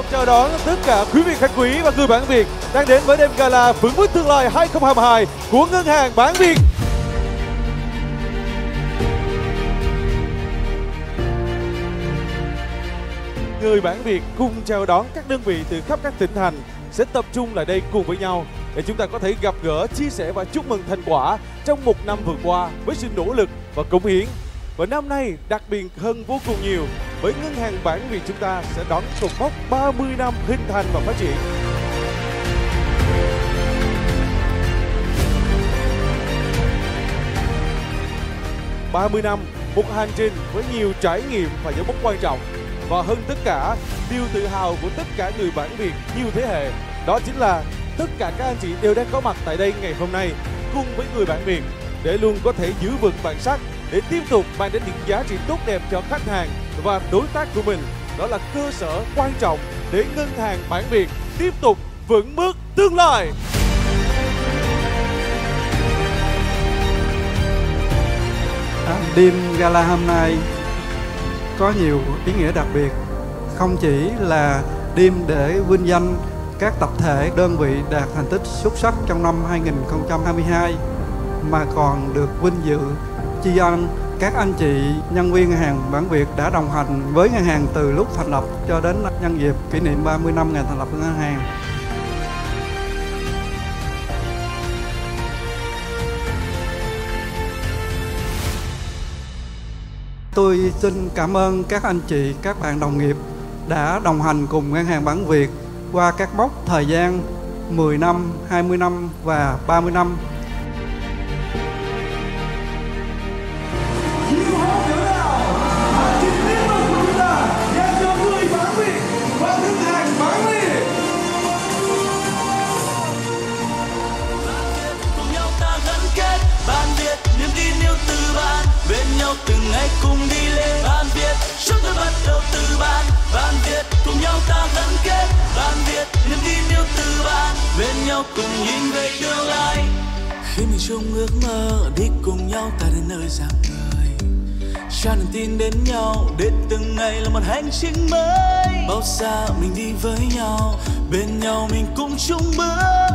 trọng chào đón tất cả quý vị khách quý và người bán Việt đang đến với đêm gala vững bước tương lai 2022 của ngân hàng bán Việt. Người bán Việt cùng chào đón các đơn vị từ khắp các tỉnh thành sẽ tập trung lại đây cùng với nhau để chúng ta có thể gặp gỡ, chia sẻ và chúc mừng thành quả trong một năm vừa qua với sự nỗ lực và cống hiến. Và năm nay đặc biệt hơn vô cùng nhiều với ngân hàng bản Việt chúng ta sẽ đón cột mốc 30 năm hình thành và phát triển. ...30 năm, một hành trình với nhiều trải nghiệm và dấu mốc quan trọng. Và hơn tất cả, điều tự hào của tất cả người bản Việt nhiều thế hệ, đó chính là tất cả các anh chị đều đang có mặt tại đây ngày hôm nay cùng với người bản Việt để luôn có thể giữ vững bản sắc để tiếp tục mang đến những giá trị tốt đẹp cho khách hàng và đối tác của mình. Đó là cơ sở quan trọng để ngân hàng bản Việt tiếp tục vững bước tương lai. À, đêm gala hôm nay có nhiều ý nghĩa đặc biệt không chỉ là đêm để vinh danh các tập thể đơn vị đạt thành tích xuất sắc trong năm 2022 mà còn được vinh dự tri ân các anh chị nhân viên ngân hàng bản Việt đã đồng hành với ngân hàng từ lúc thành lập cho đến nhân dịp kỷ niệm 30 năm ngày thành lập ngân hàng. Tôi xin cảm ơn các anh chị, các bạn đồng nghiệp đã đồng hành cùng ngân hàng bản Việt qua các mốc thời gian 10 năm, 20 năm và 30 năm từng ngày cùng đi lên ban Việt. Chúng tôi bắt đầu từ ban ban Việt. Cùng nhau ta gắn kết, ban Việt. Niềm tin yêu từ ban bên nhau cùng nhìn về tương lai. Khi mình chung ước mơ đi cùng nhau ta đến nơi dạng người cho niềm tin đến nhau để từng ngày là một hành trình mới. Bao xa mình đi với nhau, bên nhau mình cùng chung bước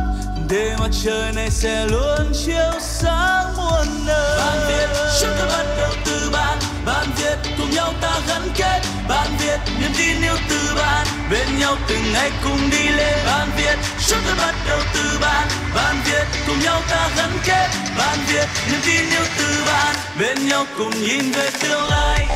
để mặt trời này sẽ luôn chiếu sáng muôn nơi ban việt chúng ta bắt đầu từ bạn. ban việt cùng nhau ta gắn kết ban việt, niềm tin yêu từ bạn. bên nhau từng ngày cùng đi lên ban việt chúng ta bắt đầu từ bạn. ban việt cùng nhau ta gắn kết ban việt, niềm tin yêu từ bạn. bên nhau cùng nhìn về tương lai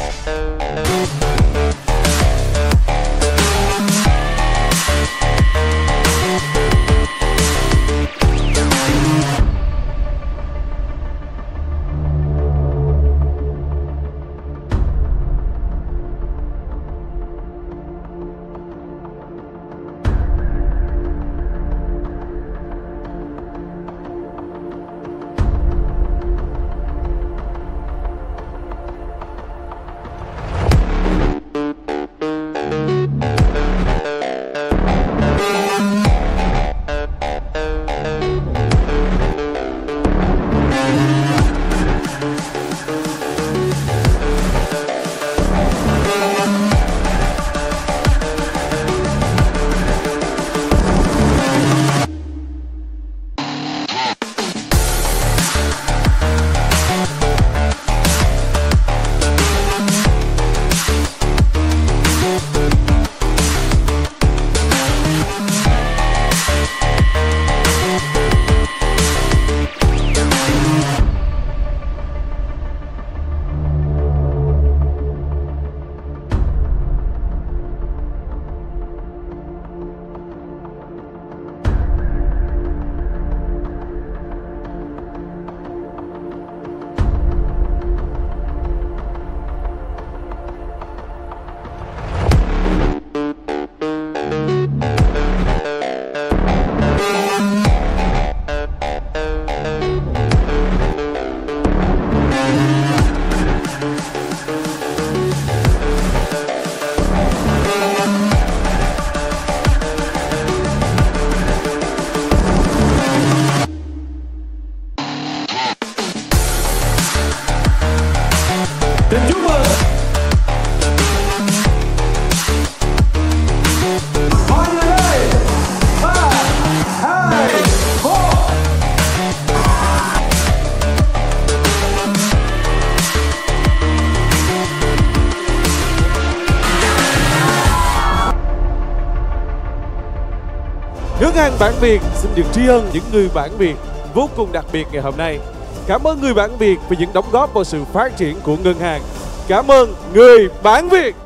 nước hàng Bản Việt xin được tri ân những người bản Việt vô cùng đặc biệt ngày hôm nay. Cảm ơn người bản Việt vì những đóng góp vào sự phát triển của ngân hàng. Cảm ơn người bản Việt.